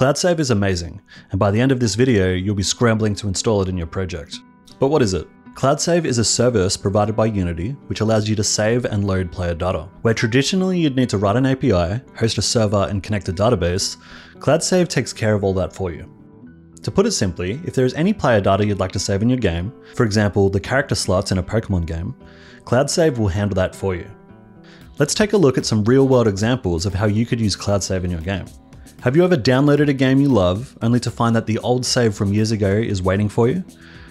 CloudSave is amazing, and by the end of this video, you'll be scrambling to install it in your project. But what is it? CloudSave is a service provided by Unity which allows you to save and load player data. Where traditionally you'd need to write an API, host a server, and connect a database, CloudSave takes care of all that for you. To put it simply, if there is any player data you'd like to save in your game, for example the character slots in a Pokemon game, CloudSave will handle that for you. Let's take a look at some real world examples of how you could use CloudSave in your game. Have you ever downloaded a game you love only to find that the old save from years ago is waiting for you?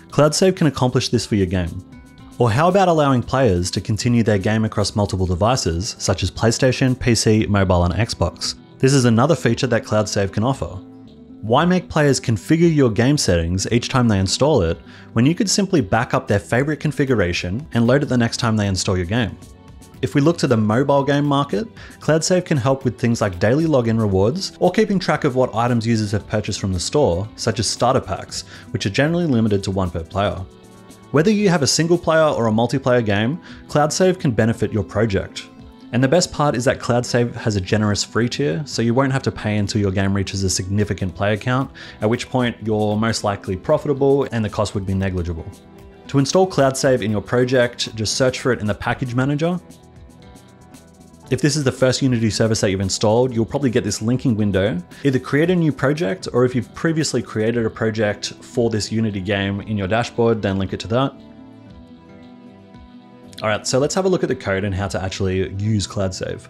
CloudSave can accomplish this for your game. Or how about allowing players to continue their game across multiple devices, such as PlayStation, PC, mobile, and Xbox? This is another feature that CloudSave can offer. Why make players configure your game settings each time they install it when you could simply back up their favorite configuration and load it the next time they install your game? If we look to the mobile game market, CloudSave can help with things like daily login rewards or keeping track of what items users have purchased from the store, such as starter packs, which are generally limited to one per player. Whether you have a single player or a multiplayer game, CloudSave can benefit your project. And the best part is that CloudSave has a generous free tier, so you won't have to pay until your game reaches a significant player count, at which point you're most likely profitable and the cost would be negligible. To install CloudSave in your project, just search for it in the package manager if this is the first Unity service that you've installed, you'll probably get this linking window. Either create a new project, or if you've previously created a project for this Unity game in your dashboard, then link it to that. All right, so let's have a look at the code and how to actually use CloudSave.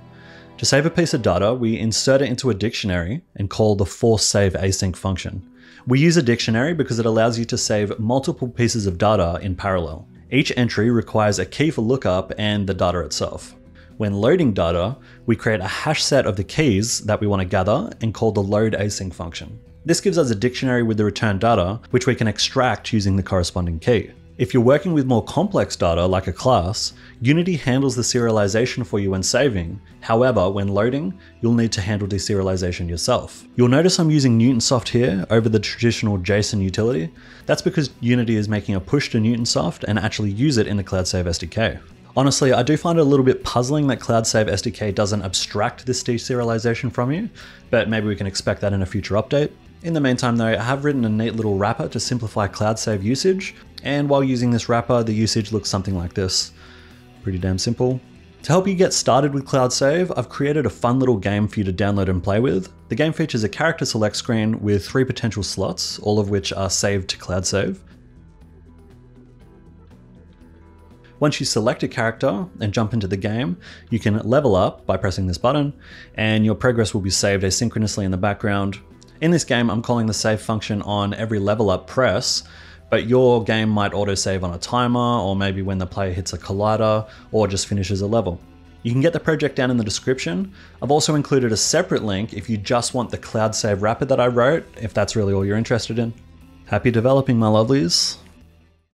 To save a piece of data, we insert it into a dictionary and call the force save async function. We use a dictionary because it allows you to save multiple pieces of data in parallel. Each entry requires a key for lookup and the data itself. When loading data, we create a hash set of the keys that we want to gather and call the load async function. This gives us a dictionary with the returned data, which we can extract using the corresponding key. If you're working with more complex data like a class, Unity handles the serialization for you when saving. However, when loading, you'll need to handle deserialization yourself. You'll notice I'm using Newtonsoft here over the traditional JSON utility. That's because Unity is making a push to Newtonsoft and actually use it in the CloudSave SDK. Honestly, I do find it a little bit puzzling that CloudSave SDK doesn't abstract this deserialization from you, but maybe we can expect that in a future update. In the meantime though, I have written a neat little wrapper to simplify CloudSave usage, and while using this wrapper, the usage looks something like this. Pretty damn simple. To help you get started with CloudSave, I've created a fun little game for you to download and play with. The game features a character select screen with three potential slots, all of which are saved to CloudSave. Once you select a character and jump into the game, you can level up by pressing this button, and your progress will be saved asynchronously in the background. In this game, I'm calling the save function on every level up press, but your game might autosave on a timer, or maybe when the player hits a collider, or just finishes a level. You can get the project down in the description. I've also included a separate link if you just want the cloud save wrapper that I wrote, if that's really all you're interested in. Happy developing, my lovelies.